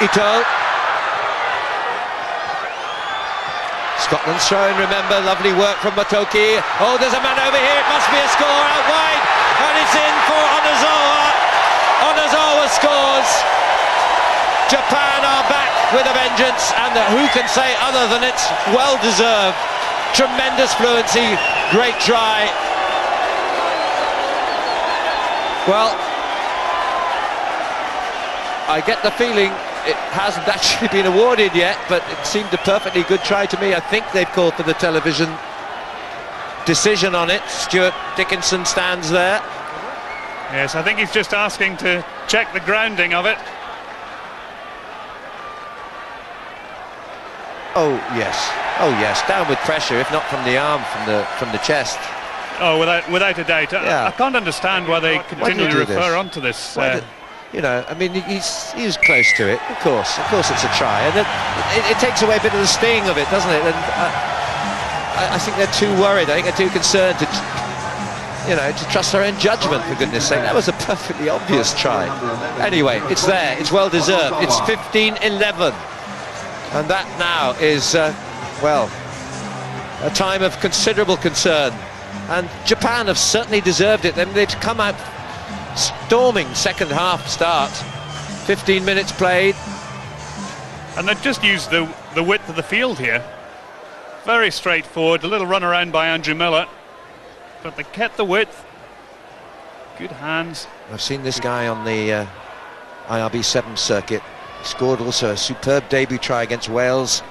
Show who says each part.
Speaker 1: Ito. Scotland's throwing, remember, lovely work from Motoki. Oh, there's a man over here, it must be a score out wide, and it's in for Onozawa. Onozawa scores. Japan are back with a vengeance, and who can say other than it's well deserved. Tremendous fluency, great try. Well, I get the feeling it hasn't actually been awarded yet, but it seemed a perfectly good try to me. I think they've called for the television decision on it. Stuart Dickinson stands there.
Speaker 2: Yes, I think he's just asking to check the grounding of it.
Speaker 1: Oh yes, oh yes, down with pressure, if not from the arm, from the from the chest.
Speaker 2: Oh, without without a doubt. Yeah. I, I can't understand why they continue to refer this? on to this. Uh,
Speaker 1: you know, I mean, he's he's close to it. Of course, of course, it's a try, and it, it, it takes away a bit of the sting of it, doesn't it? And I, I, think they're too worried. I think they're too concerned to, you know, to trust their own judgment. For goodness' sake, that was a perfectly obvious try. Anyway, it's there. It's well deserved. It's 15-11, and that now is, uh, well, a time of considerable concern. And Japan have certainly deserved it. They've come out storming second half start. 15 minutes played.
Speaker 2: And they've just used the, the width of the field here. Very straightforward, a little run around by Andrew Miller. But they kept the width. Good hands.
Speaker 1: I've seen this guy on the uh, IRB 7 circuit. He scored also a superb debut try against Wales